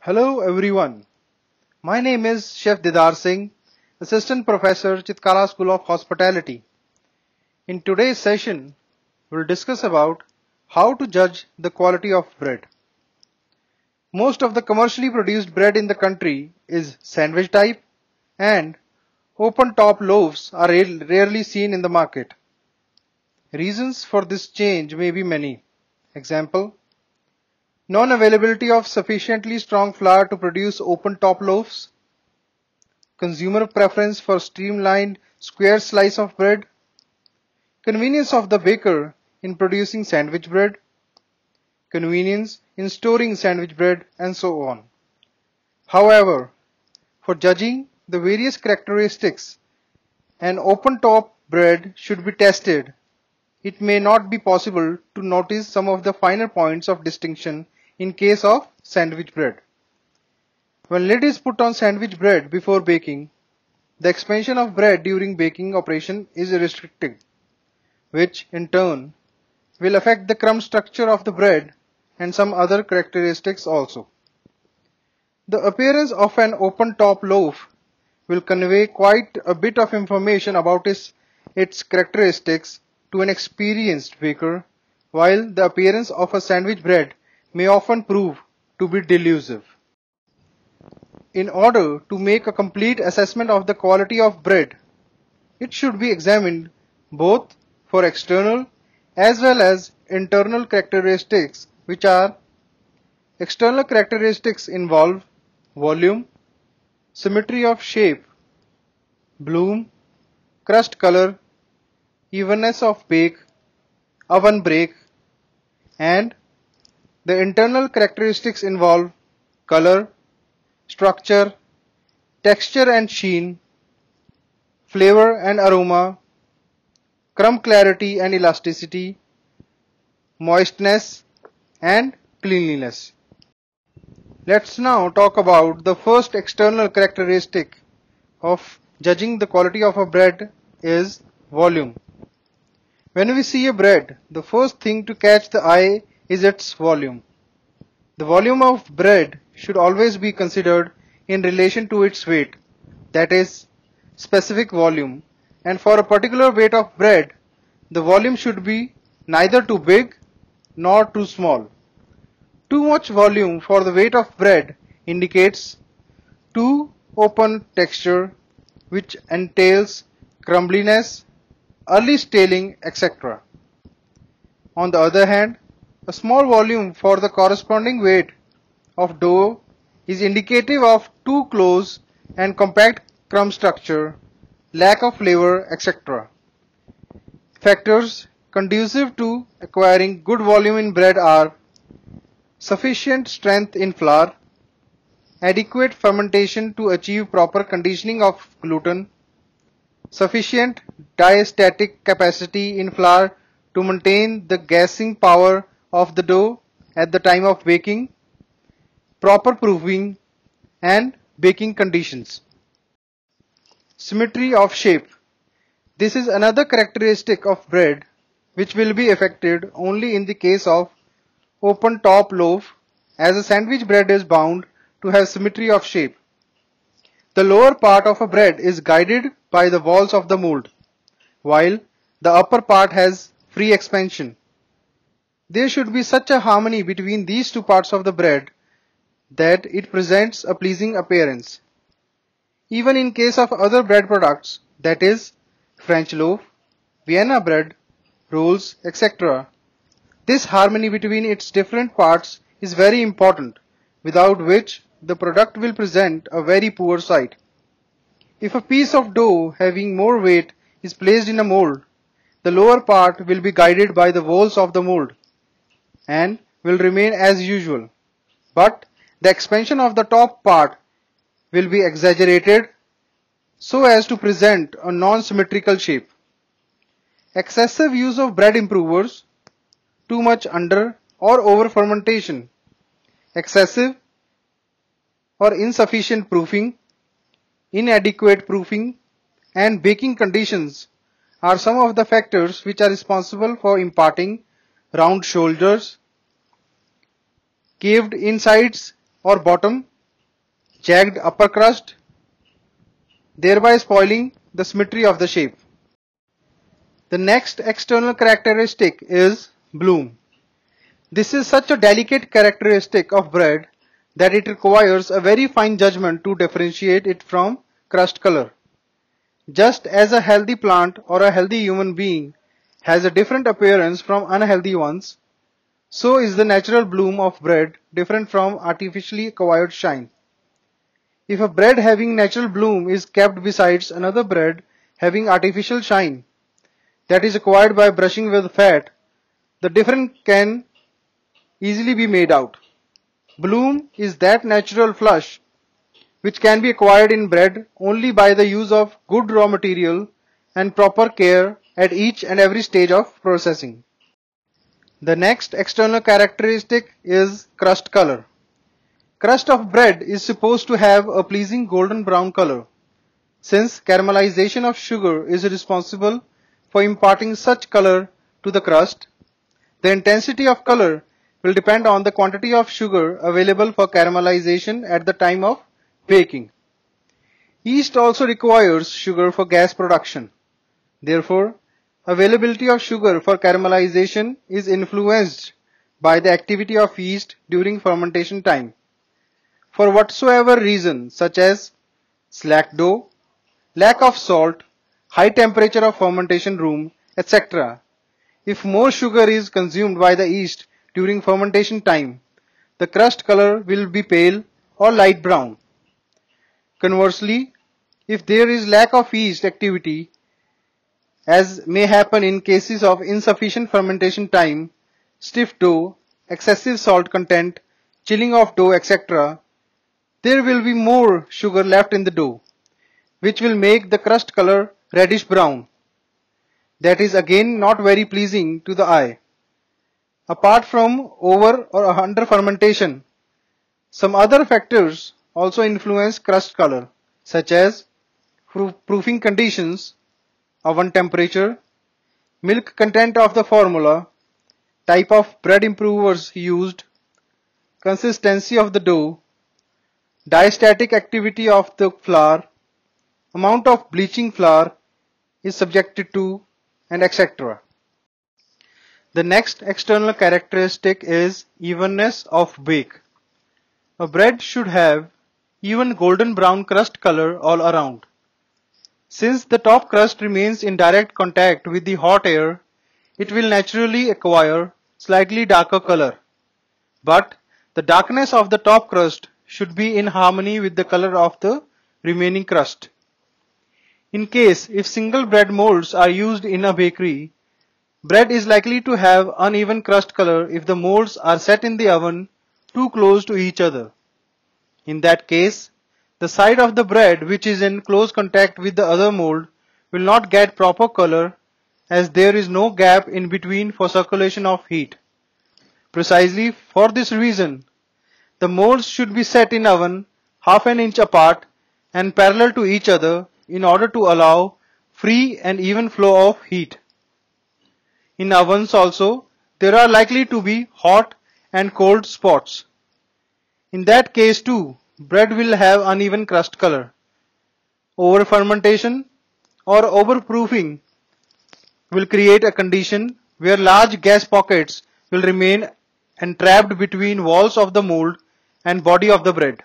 Hello everyone. My name is Chef Didar Singh, Assistant Professor, Chitkara School of Hospitality. In today's session, we'll discuss about how to judge the quality of bread. Most of the commercially produced bread in the country is sandwich type and open top loaves are rarely seen in the market. Reasons for this change may be many. Example, non-availability of sufficiently strong flour to produce open top loaves, consumer preference for streamlined square slice of bread, convenience of the baker in producing sandwich bread, convenience in storing sandwich bread and so on. However, for judging the various characteristics, an open top bread should be tested. It may not be possible to notice some of the finer points of distinction in case of sandwich bread. When lid is put on sandwich bread before baking, the expansion of bread during baking operation is restricted, which in turn will affect the crumb structure of the bread and some other characteristics also. The appearance of an open top loaf will convey quite a bit of information about its, its characteristics to an experienced baker, while the appearance of a sandwich bread may often prove to be delusive. In order to make a complete assessment of the quality of bread, it should be examined both for external as well as internal characteristics which are external characteristics involve volume, symmetry of shape, bloom, crust color, evenness of bake, oven break and the internal characteristics involve color, structure, texture and sheen, flavor and aroma, crumb clarity and elasticity, moistness and cleanliness. Let's now talk about the first external characteristic of judging the quality of a bread is volume. When we see a bread, the first thing to catch the eye is its volume. The volume of bread should always be considered in relation to its weight, that is, specific volume. And for a particular weight of bread, the volume should be neither too big nor too small. Too much volume for the weight of bread indicates too open texture which entails crumbliness, early staling, etc. On the other hand, a small volume for the corresponding weight of dough is indicative of too close and compact crumb structure, lack of flavor, etc. Factors conducive to acquiring good volume in bread are sufficient strength in flour, adequate fermentation to achieve proper conditioning of gluten, sufficient diastatic capacity in flour to maintain the gassing power of the dough at the time of baking, proper proofing and baking conditions. Symmetry of shape. This is another characteristic of bread which will be affected only in the case of open top loaf as a sandwich bread is bound to have symmetry of shape. The lower part of a bread is guided by the walls of the mold, while the upper part has free expansion. There should be such a harmony between these two parts of the bread that it presents a pleasing appearance. Even in case of other bread products, that is, French loaf, Vienna bread, rolls, etc., this harmony between its different parts is very important, without which the product will present a very poor sight. If a piece of dough having more weight is placed in a mold, the lower part will be guided by the walls of the mold and will remain as usual. But the expansion of the top part will be exaggerated so as to present a non-symmetrical shape. Excessive use of bread improvers, too much under or over fermentation, excessive or insufficient proofing, inadequate proofing and baking conditions are some of the factors which are responsible for imparting round shoulders, caved insides or bottom jagged upper crust, thereby spoiling the symmetry of the shape. The next external characteristic is bloom. This is such a delicate characteristic of bread that it requires a very fine judgment to differentiate it from crust color. Just as a healthy plant or a healthy human being has a different appearance from unhealthy ones, so is the natural bloom of bread different from artificially acquired shine. If a bread having natural bloom is kept besides another bread having artificial shine that is acquired by brushing with fat, the difference can easily be made out. Bloom is that natural flush which can be acquired in bread only by the use of good raw material and proper care at each and every stage of processing. The next external characteristic is crust color. Crust of bread is supposed to have a pleasing golden brown color. Since caramelization of sugar is responsible for imparting such color to the crust, the intensity of color will depend on the quantity of sugar available for caramelization at the time of baking. Yeast also requires sugar for gas production. Therefore, Availability of sugar for caramelization is influenced by the activity of yeast during fermentation time. For whatsoever reason such as slack dough, lack of salt, high temperature of fermentation room, etc. If more sugar is consumed by the yeast during fermentation time, the crust color will be pale or light brown. Conversely, if there is lack of yeast activity, as may happen in cases of insufficient fermentation time, stiff dough, excessive salt content, chilling of dough, etc., there will be more sugar left in the dough, which will make the crust color reddish brown. That is again not very pleasing to the eye. Apart from over or under fermentation, some other factors also influence crust color, such as proofing conditions, oven temperature, milk content of the formula, type of bread improvers used, consistency of the dough, diastatic activity of the flour, amount of bleaching flour is subjected to and etc. The next external characteristic is evenness of bake. A bread should have even golden brown crust color all around. Since the top crust remains in direct contact with the hot air, it will naturally acquire slightly darker color. But the darkness of the top crust should be in harmony with the color of the remaining crust. In case if single bread molds are used in a bakery, bread is likely to have uneven crust color if the molds are set in the oven too close to each other. In that case, the side of the bread which is in close contact with the other mold will not get proper color as there is no gap in between for circulation of heat. Precisely for this reason, the molds should be set in oven half an inch apart and parallel to each other in order to allow free and even flow of heat. In ovens also, there are likely to be hot and cold spots. In that case too, bread will have uneven crust color. Over fermentation or over proofing will create a condition where large gas pockets will remain entrapped between walls of the mold and body of the bread.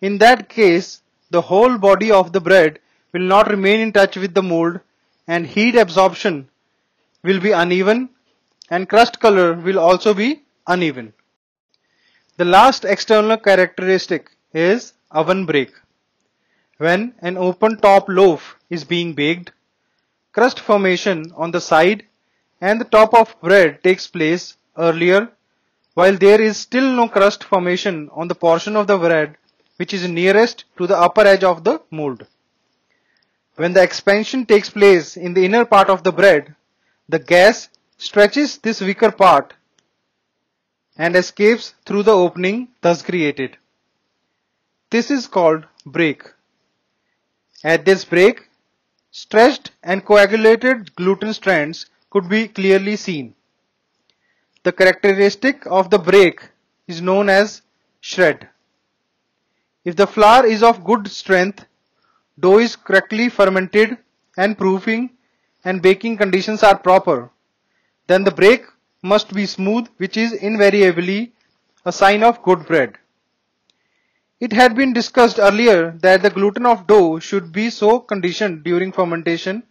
In that case, the whole body of the bread will not remain in touch with the mold and heat absorption will be uneven and crust color will also be uneven. The last external characteristic is oven break. When an open top loaf is being baked, crust formation on the side and the top of bread takes place earlier while there is still no crust formation on the portion of the bread which is nearest to the upper edge of the mold. When the expansion takes place in the inner part of the bread, the gas stretches this weaker part and escapes through the opening thus created. This is called break. At this break, stretched and coagulated gluten strands could be clearly seen. The characteristic of the break is known as shred. If the flour is of good strength, dough is correctly fermented and proofing and baking conditions are proper, then the break must be smooth which is invariably a sign of good bread. It had been discussed earlier that the gluten of dough should be so conditioned during fermentation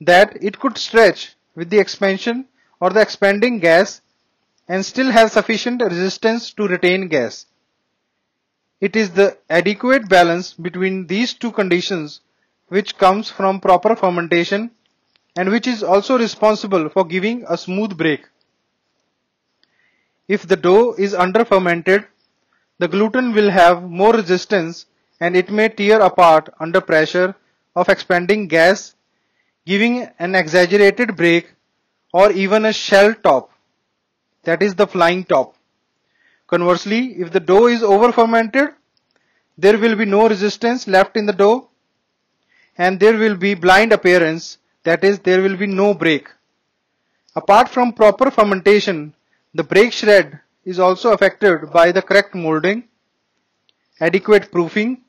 that it could stretch with the expansion or the expanding gas and still have sufficient resistance to retain gas. It is the adequate balance between these two conditions which comes from proper fermentation and which is also responsible for giving a smooth break. If the dough is under fermented, the gluten will have more resistance and it may tear apart under pressure of expanding gas, giving an exaggerated break or even a shell top, that is the flying top. Conversely, if the dough is over fermented, there will be no resistance left in the dough and there will be blind appearance, that is there will be no break. Apart from proper fermentation, the break shred is also affected by the correct molding, adequate proofing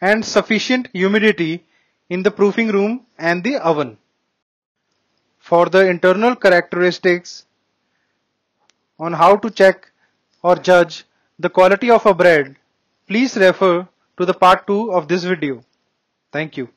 and sufficient humidity in the proofing room and the oven. For the internal characteristics on how to check or judge the quality of a bread, please refer to the part 2 of this video. Thank you.